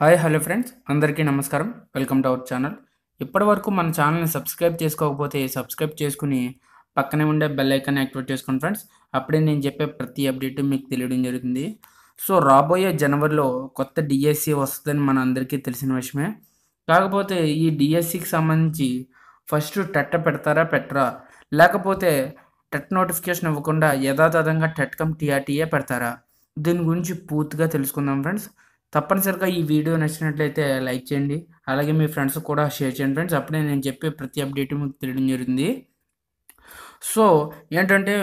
Hi hello friends. అందరికీ నమస్కారం. Welcome to our channel. ఇప్పటి వరకు మన ఛానల్ని సబ్స్క్రైబ్ చేసుకోకపోతే సబ్స్క్రైబ్ చేసుకుని పక్కనే ఉండే బెల్ ఐకాన్ యాక్టివేట్ చేసుకోండి ఫ్రెండ్స్. అప్పుడే నేను చెప్పే ప్రతి అప్డేట్ మీకు తెలియడం జరుగుతుంది. సో రాబోయే జనవరిలో కొత్త డిఎస్సి వస్తుందని మన అందరికీ తెలిసిన విషయమే. కాకపోతే ఈ డిఎస్సికి సంబంధించి ఫస్ట్ టెట్ పెడతారా పెట్టరా? లేకపోతే టెట్ నోటిఫికేషన్ ఇవ్వకుండా యథాతథంగా టెట్ కమ్ టీఆర్టీఏ పెడతారా? దీని గురించి పూర్తిగా తెలుసుకుందాం ఫ్రెండ్స్. తప్పనిసరిగా ఈ వీడియో నచ్చినట్లయితే లైక్ చేయండి. అలాగే మీ ఫ్రెండ్స్ కూడా షేర్ చేయండి ఫ్రెండ్స్. అప్పుడే నేను చెప్పే ప్రతి అప్డేట్ మీకు తెలియడం జరుగుతుంది. సో ఏంటంటే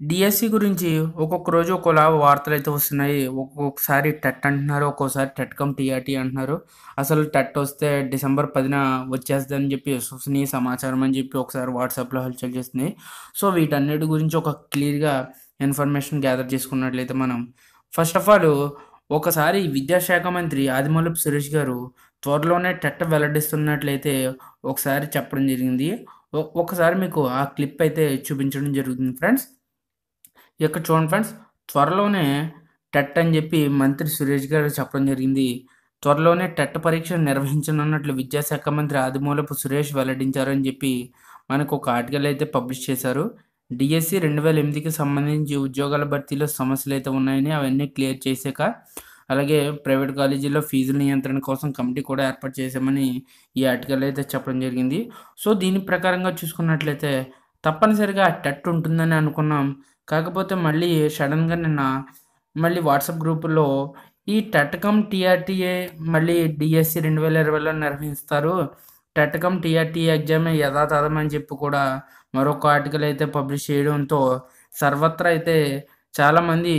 డిఎస్సి గురించి ఒక్కొక్క రోజు ఒకలా వార్తలు అయితే వస్తున్నాయి. ఒక్కొక్కసారి టెట్ అంటున్నారు ఒక్కోసారి టెట్ కమ్ టీఆర్టీ అంటున్నారు. అసలు టెట్ వస్తే డిసెంబర్ పదిన వచ్చేస్తుందని చెప్పి విశ్వసనీయ సమాచారం అని చెప్పి ఒకసారి వాట్సాప్లో హల్చల్ చేస్తుంది. సో వీటన్నిటి గురించి ఒక క్లియర్గా ఇన్ఫర్మేషన్ గ్యాదర్ చేసుకున్నట్లయితే మనం ఫస్ట్ ఆఫ్ ఆల్ ఒకసారి విద్యాశాఖ మంత్రి ఆదిమూలపు సురేష్ గారు త్వరలోనే టెట్ వెల్లడిస్తున్నట్లయితే ఒకసారి చెప్పడం జరిగింది. ఒ- ఒకసారి మీకు ఆ క్లిప్ అయితే చూపించడం జరుగుతుంది ఫ్రెండ్స్. ఇక్కడ చూడండి ఫ్రెండ్స్ త్వరలోనే టెట్ అని చెప్పి మంత్రి సురేష్ గారు చెప్పడం జరిగింది. త్వరలోనే టెట్ పరీక్ష నిర్వహించనున్నట్లు విద్యాశాఖ మంత్రి ఆదిమూలపు సురేష్ వెల్లడించారని చెప్పి మనకు ఒక ఆర్టికల్ అయితే పబ్లిష్ చేశారు. డిఎస్సి రెండు వేల ఎనిమిదికి సంబంధించి ఉద్యోగాల భర్తీలో సమస్యలు అయితే ఉన్నాయని అవన్నీ క్లియర్ చేశాక అలాగే ప్రైవేట్ కాలేజీలో ఫీజుల నియంత్రణ కోసం కమిటీ కూడా ఏర్పాటు చేశామని ఈ ఆర్టికల్ అయితే చెప్పడం జరిగింది. సో దీని ప్రకారంగా చూసుకున్నట్లయితే తప్పనిసరిగా టెట్ ఉంటుందని అనుకున్నాం. కాకపోతే మళ్ళీ సడన్గా నిన్న మళ్ళీ వాట్సాప్ గ్రూపులో ఈ టట్కమ్ టీఆర్టీఏ మళ్ళీ డిఎస్సి రెండు వేల ఇరవైలో నిర్వహిస్తారు. టెట్కమ్ టీఆర్టీ టీఆర్టీఏ ఎగ్జామ్ యథాతథం అని చెప్పి కూడా మరొక ఆర్టికల్ అయితే పబ్లిష్ చేయడంతో సర్వత్రా అయితే చాలామంది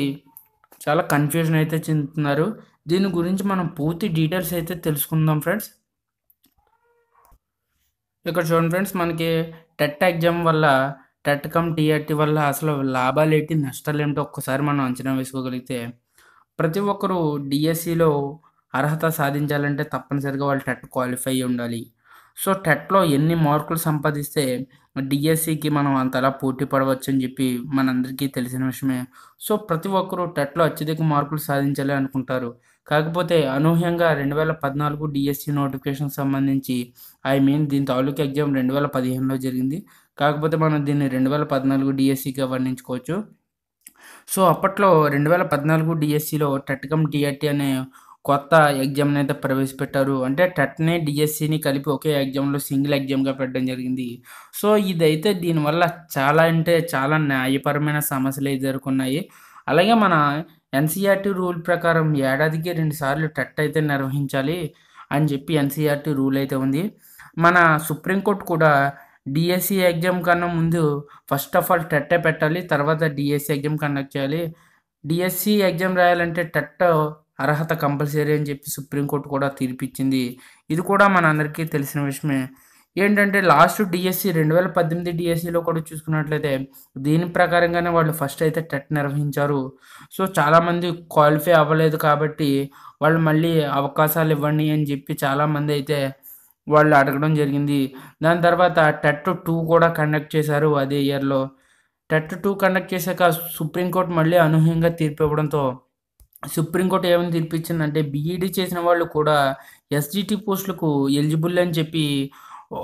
చాలా కన్ఫ్యూజన్ అయితే చెందుతున్నారు. దీని గురించి మనం పూర్తి డీటెయిల్స్ అయితే తెలుసుకుందాం ఫ్రెండ్స్. ఇక్కడ చూడండి ఫ్రెండ్స్ మనకి టెట్ ఎగ్జామ్ వల్ల టెట్ కమ్ టీఆర్టీ వల్ల అసలు లాభాలు ఏంటి నష్టాలు ఏంటో ఒక్కసారి మనం అంచనా వేసుకోగలిగితే ప్రతి ఒక్కరూ డిఎస్సిలో అర్హత సాధించాలంటే తప్పనిసరిగా వాళ్ళు టెట్ క్వాలిఫై ఉండాలి. సో టెట్లో ఎన్ని మార్కులు సంపాదిస్తే డిఎస్సికి మనం అంతలా పోటీ పడవచ్చు అని చెప్పి మనందరికీ తెలిసిన విషయమే. సో ప్రతి ఒక్కరూ టెట్లో అత్యధిక మార్కులు సాధించాలి అనుకుంటారు. కాకపోతే అనూహ్యంగా రెండు వేల పద్నాలుగు డిఎస్సి నోటిఫికేషన్ సంబంధించి ఐ మీన్ దీని తాలూకు ఎగ్జామ్ రెండు వేల పదిహేనులో జరిగింది. కాకపోతే మనం దీన్ని రెండు వేల పద్నాలుగు డిఎస్సిగా వర్ణించుకోవచ్చు సో అప్పట్లో రెండు వేల పద్నాలుగు డిఎస్సిలో టెట్కమ్ టీఆర్టీ అనే కొత్త ఎగ్జామ్ని అయితే ప్రవేశపెట్టారు. అంటే టెట్ని డిఎస్సిని కలిపి ఒకే ఎగ్జామ్లో సింగిల్ ఎగ్జామ్గా పెట్టడం జరిగింది. సో ఇదైతే దీనివల్ల చాలా అంటే చాలా న్యాయపరమైన సమస్యలు ఎదుర్కొన్నాయి. అలాగే మన ఎన్సీఆర్టీ రూల్ ప్రకారం ఏడాదికి రెండు సార్లు టెట్ అయితే నిర్వహించాలి అని చెప్పి ఎన్సీఆర్టీ రూల్ అయితే ఉంది. మన సుప్రీంకోర్టు కూడా డిఎస్సి ఎగ్జామ్ కన్నా ముందు ఫస్ట్ ఆఫ్ ఆల్ టెట్టే పెట్టాలి తర్వాత డిఎస్సి ఎగ్జామ్ కండక్ట్ చేయాలి. డిఎస్సి ఎగ్జామ్ రాయాలంటే టెట్ అర్హత కంపల్సరీ అని చెప్పి సుప్రీంకోర్టు కూడా తీర్పిచ్చింది. ఇది కూడా మనందరికీ తెలిసిన విషయమే. ఏంటంటే లాస్ట్ డిఎస్సి రెండు వేల పద్దెనిమిది డిఎస్సిలో కూడా చూసుకున్నట్లయితే దీని ప్రకారంగానే వాళ్ళు ఫస్ట్ అయితే టెట్ నిర్వహించారు. సో చాలామంది క్వాలిఫై అవ్వలేదు కాబట్టి వాళ్ళు మళ్ళీ అవకాశాలు ఇవ్వండి అని చెప్పి చాలామంది అయితే వాళ్ళు అడగడం జరిగింది. దాని తర్వాత టెట్ టూ కూడా కండక్ట్ చేశారు అదే ఇయర్లో. టెట్ టూ కండక్ట్ చేశాక సుప్రీంకోర్టు మళ్ళీ అనూహ్యంగా తీర్పు ఇవ్వడంతో సుప్రీంకోర్టు ఏమని తీర్పిచ్చిందంటే బీఈడీ చేసిన వాళ్ళు కూడా ఎస్జిటి పోస్టులకు ఎలిజిబుల్ అని చెప్పి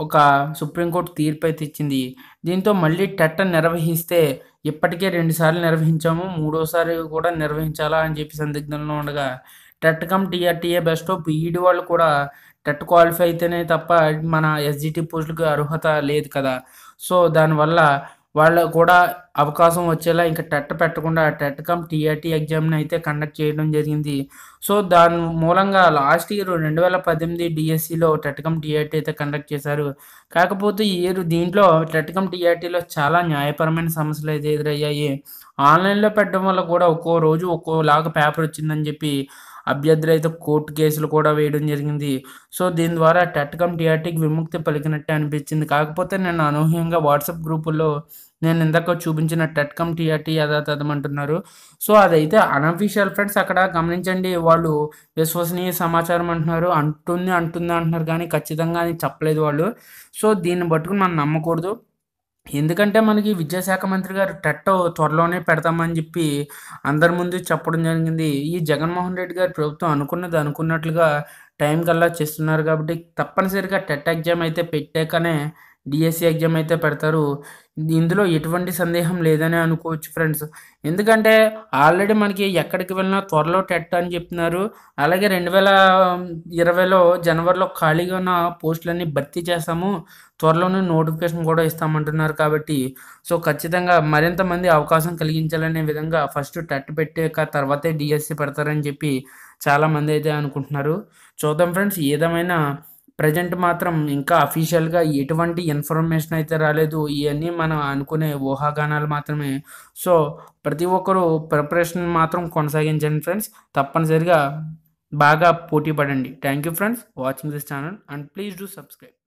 ఒక సుప్రీంకోర్టు తీర్పు అయితే ఇచ్చింది. దీంతో మళ్ళీ టెట్ నిర్వహిస్తే ఇప్పటికే రెండుసార్లు నిర్వహించాము మూడోసారి కూడా నిర్వహించాలా అని చెప్పి సందిగ్ధంలో ఉండగా TET cum TRTA best BEd వాళ్ళు కూడా టెట్ క్వాలిఫై అయితేనే తప్ప మన ఎస్జిటి పోస్టులకు అర్హత లేదు కదా. సో దానివల్ల వాళ్ళు కూడా అవకాశం వచ్చేలా ఇంకా టెట్ పెట్టకుండా టెట్ కమ్ టీఆర్టీ ఎగ్జామ్ని అయితే కండక్ట్ చేయడం జరిగింది. సో దాని మూలంగా లాస్ట్ ఇయర్ రెండు వేల పద్దెనిమిది డిఎస్సిలో టెట్ కమ్ టీఆర్టీ అయితే కండక్ట్ చేశారు. కాకపోతే ఈ ఇయర్ దీంట్లో టెట్ కమ్ టీఆర్టీలో చాలా న్యాయపరమైన సమస్యలు అయితే ఎదురయ్యాయి. ఆన్లైన్లో పెట్టడం వల్ల కూడా ఒక్కో రోజు ఒక్కోలాగా పేపర్ వచ్చిందని చెప్పి అభ్యర్థులు అయితే కోర్టు కేసులు కూడా వేయడం జరిగింది. సో దీని ద్వారా టెట్కమ్ టీఆర్టీకి విముక్తి పలికినట్టే అనిపించింది. కాకపోతే నేను అనూహ్యంగా వాట్సాప్ గ్రూపుల్లో నేను ఇందాక చూపించిన టెట్కమ్ టీఆర్టీ యథాతథమంటున్నారు. సో అదైతే అనఫీషియల్ ఫ్రెండ్స్ అక్కడ గమనించండి వాళ్ళు విశ్వసనీయ సమాచారం అంటున్నారు. అంటుంది అంటుంది అంటున్నారు కానీ ఖచ్చితంగా అని చెప్పలేదు వాళ్ళు. సో దీన్ని బట్టుకుని మనం నమ్మకూడదు. ఎందుకంటే మనకి విద్యాశాఖ మంత్రి గారు టెట్టో త్వరలోనే పెడతామని చెప్పి అందరి ముందు చెప్పడం జరిగింది. ఈ జగన్మోహన్ రెడ్డి గారి ప్రభుత్వం అనుకున్నది అనుకున్నట్లుగా టైం కల్లా చేస్తున్నారు కాబట్టి తప్పనిసరిగా టెట్ ఎగ్జామ్ అయితే పెట్టాకనే డిఎస్సి ఎగ్జామ్ అయితే పెడతారు. ఇందులో ఎటువంటి సందేహం లేదని అనుకోవచ్చు ఫ్రెండ్స్. ఎందుకంటే ఆల్రెడీ మనకి ఎక్కడికి వెళ్ళినా త్వరలో టెట్ అని చెప్తున్నారు. అలాగే రెండు వేల ఇరవైలో జనవరిలో ఖాళీగా ఉన్న పోస్టులన్నీ భర్తీ చేస్తాము. త్వరలోనే నోటిఫికేషన్ కూడా ఇస్తామంటున్నారు కాబట్టి. సో ఖచ్చితంగా మరింత మంది అవకాశం కలిగించాలనే విధంగా ఫస్ట్ టెట్ పెట్టాక తర్వాతే డిఎస్సి పెడతారని చెప్పి చాలామంది అయితే అనుకుంటున్నారు. చూద్దాం ఫ్రెండ్స్ ఏదేమైనా ప్రజెంట్ మాత్రం ఇంకా అఫీషియల్గా ఎటువంటి ఇన్ఫర్మేషన్ అయితే రాలేదు. ఇవన్నీ మనం అనుకునే ఊహాగానాలు మాత్రమే. సో ప్రతి ఒక్కరూ ప్రిపరేషన్ మాత్రం కొనసాగించండి ఫ్రెండ్స్ తప్పనిసరిగా బాగా పోటీ పడండి. Thank you friends watching this channel and please do subscribe